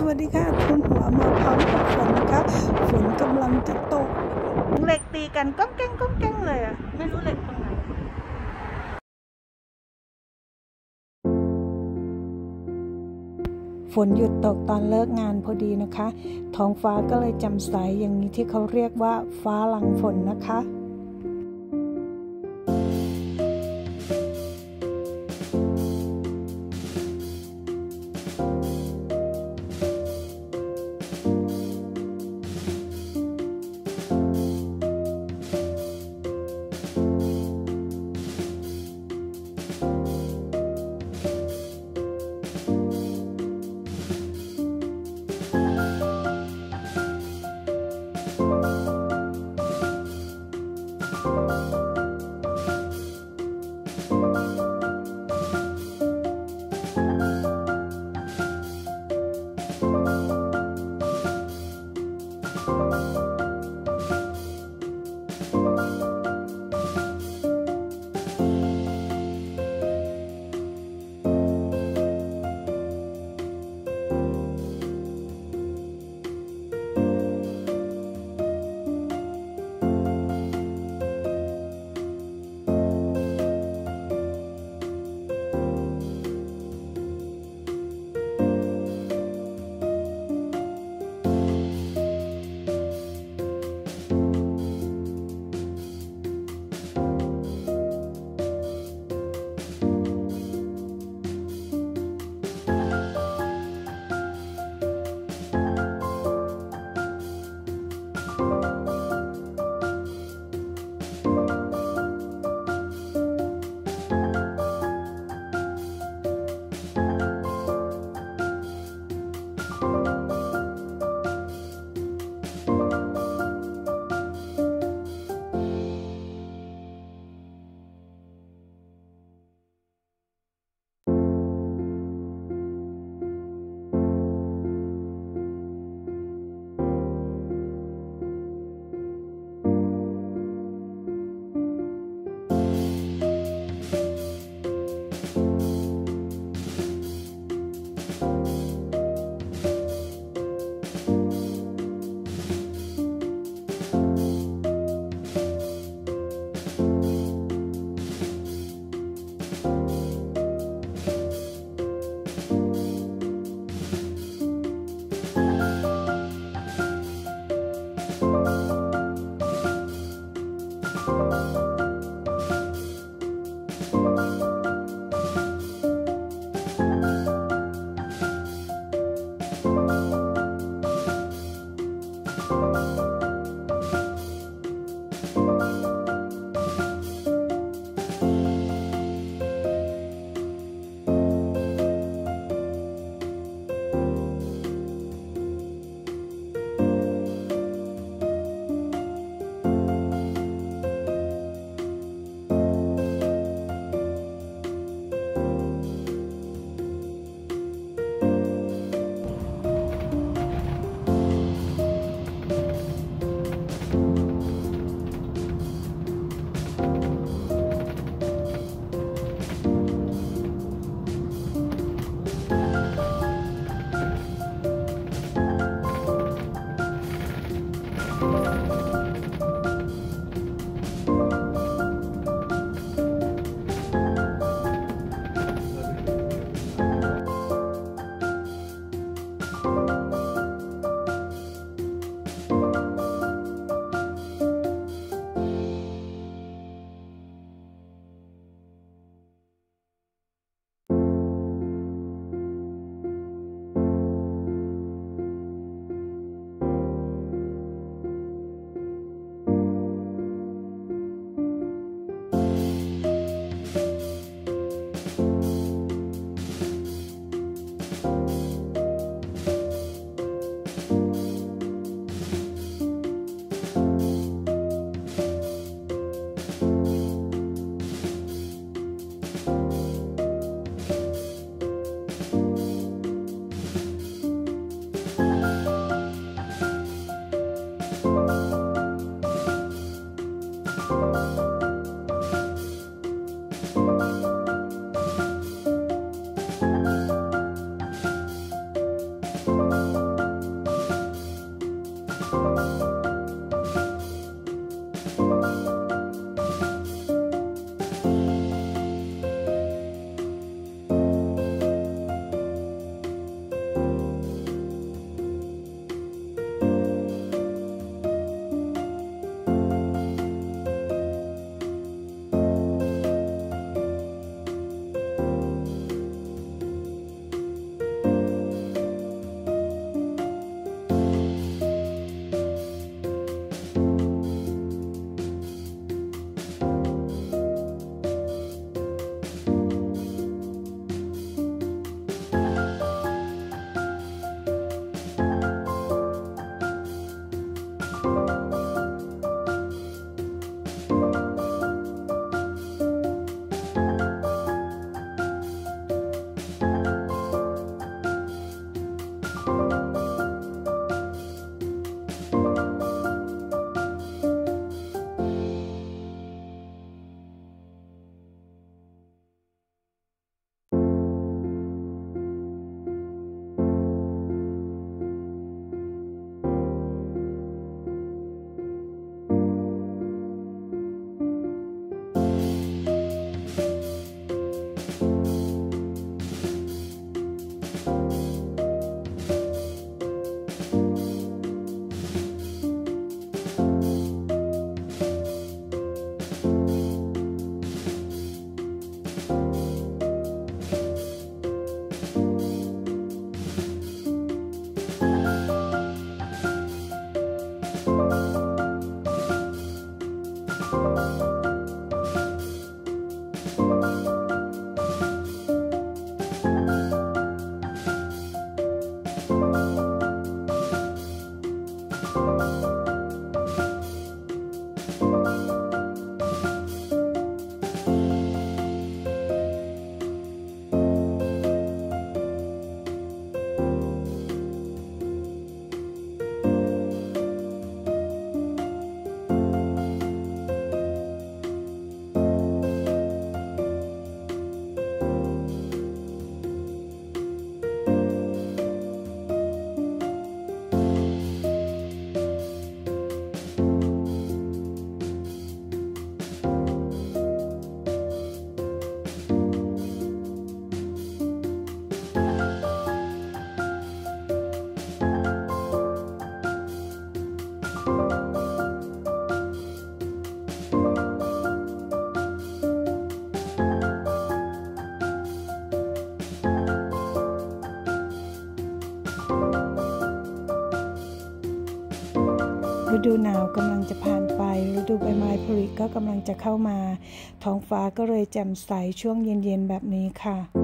สวัสดีค่ะทุนหัวมาพร้อมกับฝนนะคะฝนกำลังจะตกเหล็กตีกันก้องแก้งก้องแก้งเลยอะไม่รู้เหล็กตรงไหนฝนหยุดตกตอนเลิกงานพอดีนะคะ ท้องฟ้าก็เลยจำใสอย่างนี้ที่เขาเรียกว่าฟ้าหลังฝนนะคะ ฤดูหนาวกำลังจะผ่านไป ฤดูใบไม้ผลิก็กำลังจะเข้ามา ท้องฟ้าก็เลยแจ่มใสช่วงเย็นๆแบบนี้ค่ะ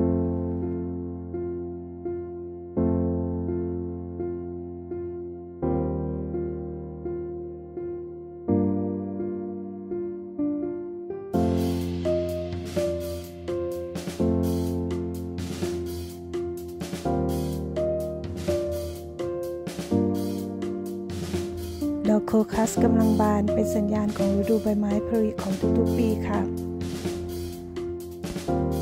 โคคัสกำลังบานเป็นสัญญาณของฤดูใบไม้ผลิของทุกๆปีค่ะ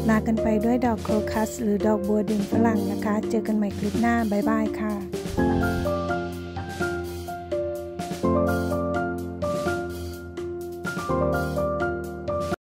ลากันไปด้วยดอกโคคัส หรือดอกบัวดินฝรั่งนะคะ เจอกันใหม่คลิปหน้า บ๊ายบายค่ะ